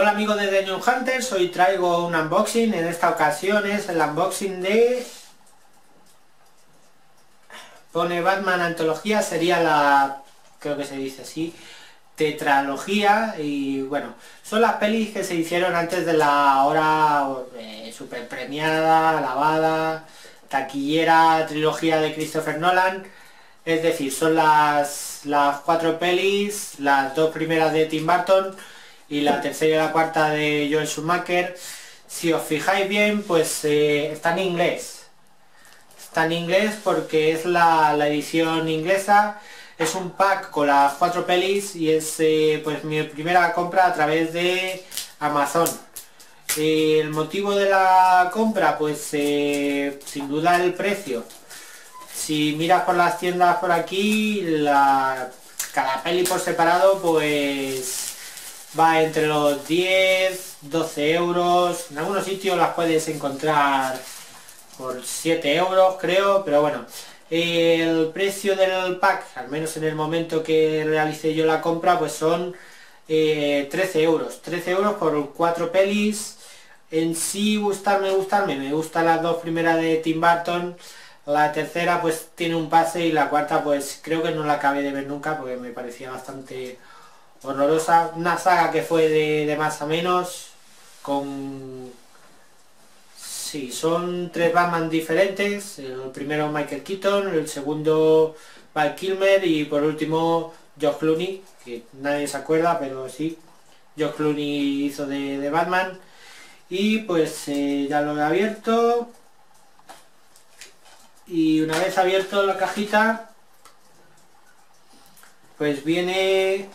Hola amigos de The New Hunters, hoy traigo un unboxing, en esta ocasión es el unboxing de... Pone Batman Antología, sería la... creo que se dice así, tetralogía. Y bueno, son las pelis que se hicieron antes de la hora eh, super premiada, alabada, taquillera trilogía de Christopher Nolan, es decir, son las, las cuatro pelis, las dos primeras de Tim Burton, y la tercera y la cuarta de Joel Schumacher. Si os fijáis bien, pues eh, está en inglés. Está en inglés porque es la, edición inglesa. Es un pack con las cuatro pelis y es eh, pues mi primera compra a través de Amazon. el motivo de la compra, pues eh, sin duda el precio. Si miras por las tiendas por aquí, la, cada peli por separado, pues va entre los 10, 12 euros. En algunos sitios las puedes encontrar por 7 euros, creo, pero bueno. El precio del pack, al menos en el momento que realicé yo la compra, pues son 13 eh, euros. 13 euros por 4 pelis. En sí gustarme, gustarme, me gustan las dos primeras de Tim Burton. La tercera pues tiene un pase y la cuarta pues creo que no la acabé de ver nunca porque me parecía bastante horrorosa, una saga que fue de, más a menos, con... Sí, son tres Batman diferentes, el primero Michael Keaton, el segundo Val Kilmer y por último George Clooney, que nadie se acuerda, pero sí, George Clooney hizo de, Batman. Y pues eh, ya lo he abierto. Y una vez abierto la cajita, pues viene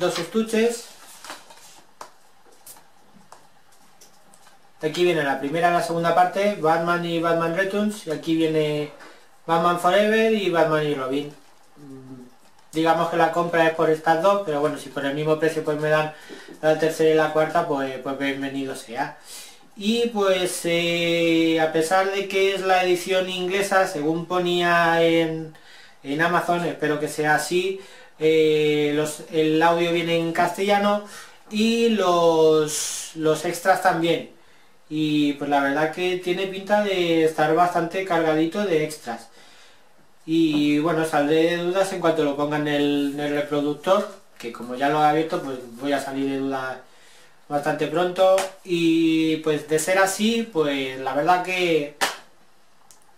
dos estuches. Aquí viene la primera y la segunda parte, Batman y Batman Returns, y aquí viene Batman Forever y Batman y Robin. Mm, digamos que la compra es por estas dos, pero bueno, si por el mismo precio pues me dan la tercera y la cuarta, pues, pues bienvenido sea. Y pues eh, a pesar de que es la edición inglesa, según ponía en, en Amazon, espero que sea así, eh, el audio viene en castellano y los, los extras también. Y pues la verdad que tiene pinta de estar bastante cargadito de extras. Y bueno, saldré de dudas en cuanto lo pongan en el, reproductor, que como ya lo he abierto, pues voy a salir de dudas bastante pronto. Y pues de ser así, pues la verdad que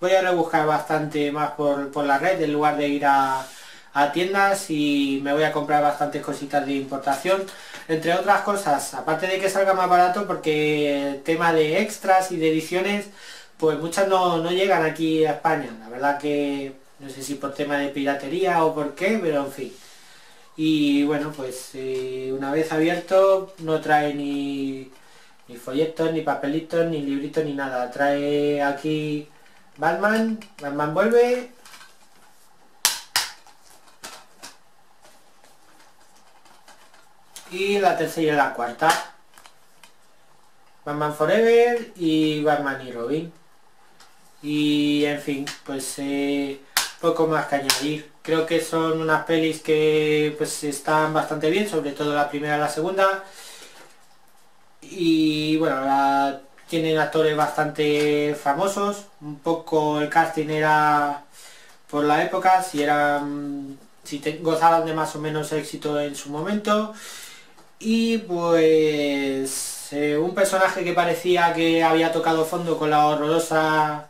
voy a rebuscar bastante más por, por la red en lugar de ir a, a tiendas y me voy a comprar bastantes cositas de importación. Entre otras cosas aparte de que salga más barato porque tema de extras y de ediciones pues muchas no, llegan aquí a España. La verdad que no sé si por tema de piratería o por qué pero en fin. Y bueno pues eh, una vez abierto no trae ni, ni folletos ni papelitos ni libritos ni nada. Trae aquí Batman Batman vuelve y la tercera y la cuarta. Batman Forever y Batman y Robin. Y en fin, pues eh, poco más que añadir. Creo que son unas pelis que pues están bastante bien, sobre todo la primera y la segunda. Y bueno, tienen actores bastante famosos. Un poco el casting era por la época, si eran si gozaban de más o menos éxito en su momento y pues eh, un personaje que parecía que había tocado fondo con la horrorosa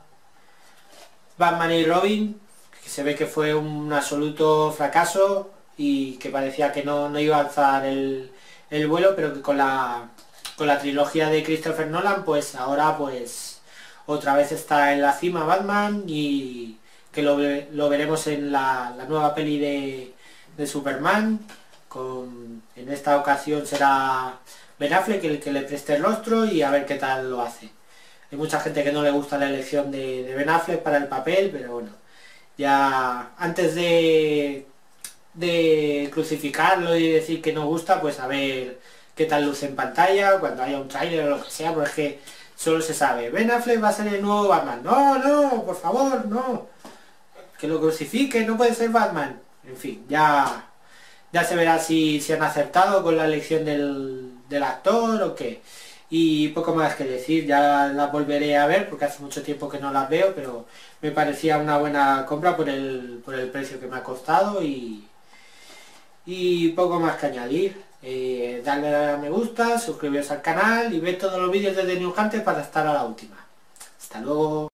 Batman y Robin, que se ve que fue un absoluto fracaso y que parecía que no, iba a alzar el, vuelo, pero que con la, con la trilogía de Christopher Nolan, pues ahora pues otra vez está en la cima Batman y que lo, veremos en la, nueva peli de, de Superman en esta ocasión será Ben Affleck el que le preste el rostro y a ver qué tal lo hace. Hay mucha gente que no le gusta la elección de, Ben Affleck para el papel, pero bueno, ya antes de, crucificarlo y decir que no gusta, pues a ver qué tal luce en pantalla, cuando haya un trailer o lo que sea, porque solo se sabe, Ben Affleck va a ser el nuevo Batman. No, no, por favor, no. Que lo crucifique, no puede ser Batman. En fin, ya ya se verá si, se han acertado con la elección del, del actor o qué. Y poco más que decir, ya las volveré a ver porque hace mucho tiempo que no las veo, pero me parecía una buena compra por el, por el precio que me ha costado y, y poco más que añadir. Eh, darle a me gusta, suscribiros al canal y ver todos los vídeos de The New Hunter para estar a la última. Hasta luego.